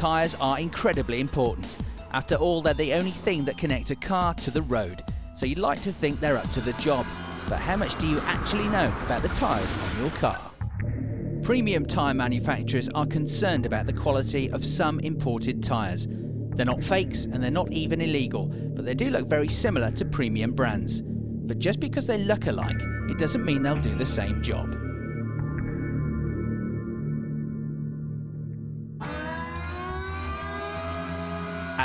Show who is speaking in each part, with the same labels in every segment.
Speaker 1: Tyres are incredibly important. After all, they're the only thing that connect a car to the road. So you'd like to think they're up to the job. But how much do you actually know about the tyres on your car? Premium tyre manufacturers are concerned about the quality of some imported tyres. They're not fakes and they're not even illegal, but they do look very similar to premium brands. But just because they look alike, it doesn't mean they'll do the same job.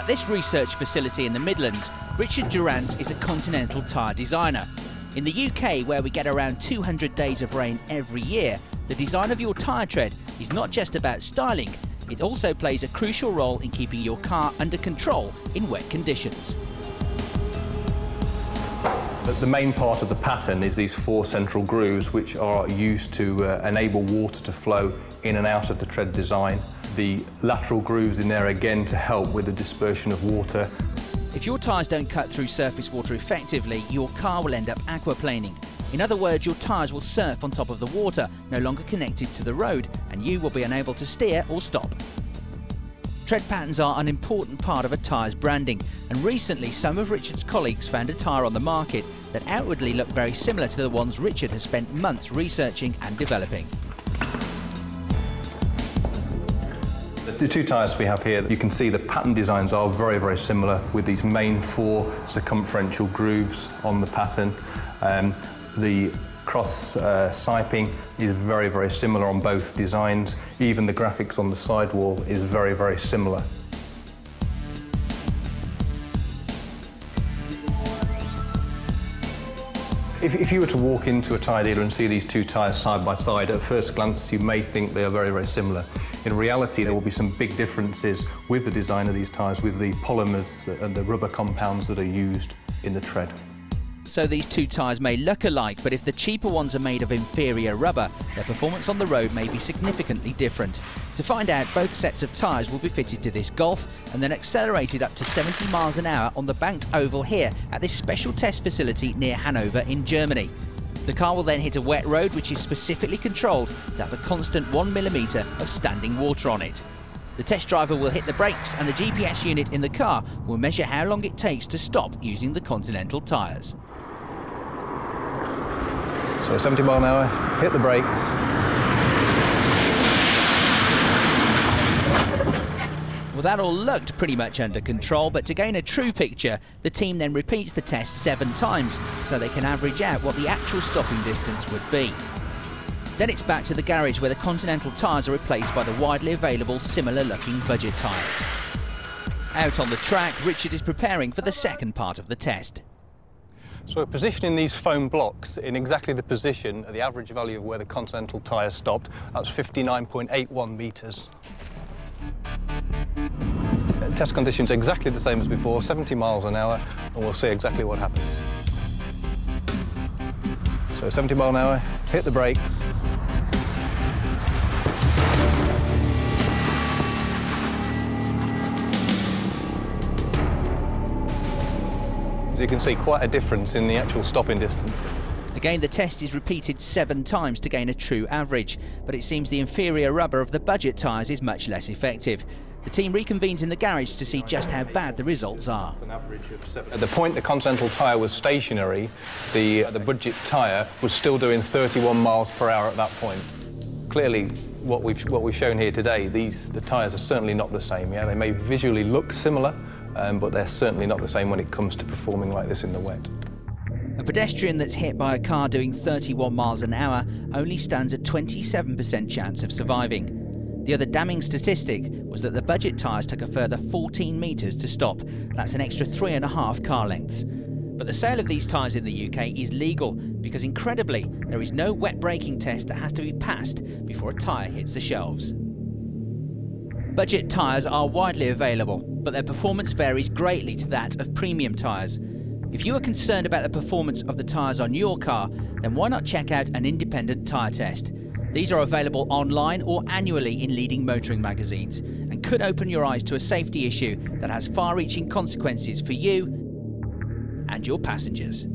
Speaker 1: At this research facility in the Midlands, Richard Durrance is a continental tyre designer. In the UK, where we get around 200 days of rain every year, the design of your tyre tread is not just about styling, it also plays a crucial role in keeping your car under control in wet conditions.
Speaker 2: The main part of the pattern is these four central grooves which are used to uh, enable water to flow in and out of the tread design. The lateral grooves in there again to help with the dispersion of water.
Speaker 1: If your tyres don't cut through surface water effectively, your car will end up aquaplaning. In other words, your tyres will surf on top of the water, no longer connected to the road, and you will be unable to steer or stop. Tread patterns are an important part of a tyre's branding, and recently some of Richard's colleagues found a tyre on the market that outwardly looked very similar to the ones Richard has spent months researching and developing.
Speaker 2: The two tyres we have here, you can see the pattern designs are very, very similar with these main four circumferential grooves on the pattern. Um, the cross uh, siping is very, very similar on both designs. Even the graphics on the sidewall is very, very similar. If, if, you were to walk into a tyre dealer and see these two tyres side by side, at first glance you may think they are very, very similar. In reality, there will be some big differences with the design of these tyres, with the polymers and the rubber compounds that are used in the tread.
Speaker 1: So these two tyres may look alike, but if the cheaper ones are made of inferior rubber, their performance on the road may be significantly different. To find out, both sets of tyres will be fitted to this Golf and then accelerated up to 70 miles an hour on the banked oval here at this special test facility near Hanover in Germany. The car will then hit a wet road which is specifically controlled to have a constant 1mm of standing water on it. The test driver will hit the brakes and the GPS unit in the car will measure how long it takes to stop using the Continental tyres.
Speaker 2: So 70 mile an hour, hit the brakes.
Speaker 1: That all looked pretty much under control, but to gain a true picture, the team then repeats the test seven times so they can average out what the actual stopping distance would be. Then it's back to the garage where the Continental tyres are replaced by the widely available similar looking budget tyres. Out on the track, Richard is preparing for the second part of the test.
Speaker 2: So we're positioning these foam blocks in exactly the position at the average value of where the Continental tyre stopped. That's 59.81 metres. Test conditions exactly the same as before, 70 miles an hour, and we'll see exactly what happens. So 70 mile an hour, hit the brakes, As you can see, quite a difference in the actual stopping distance.
Speaker 1: Again, the test is repeated seven times to gain a true average, but it seems the inferior rubber of the budget tyres is much less effective. The team reconvenes in the garage to see just how bad the results are.
Speaker 2: At the point the Continental tyre was stationary, the, the budget tyre was still doing 31 miles per hour at that point. Clearly, what we've, what we've shown here today, these, the tyres are certainly not the same. Yeah? They may visually look similar, um, but they're certainly not the same when it comes to performing like this in the wet.
Speaker 1: A pedestrian that's hit by a car doing 31 miles an hour only stands a 27% chance of surviving. The other damning statistic was that the budget tyres took a further 14 metres to stop. That's an extra three and a half car lengths. But the sale of these tyres in the UK is legal because incredibly there is no wet braking test that has to be passed before a tyre hits the shelves. Budget tyres are widely available, but their performance varies greatly to that of premium tyres. If you are concerned about the performance of the tyres on your car, then why not check out an independent tyre test? These are available online or annually in leading motoring magazines and could open your eyes to a safety issue that has far reaching consequences for you and your passengers.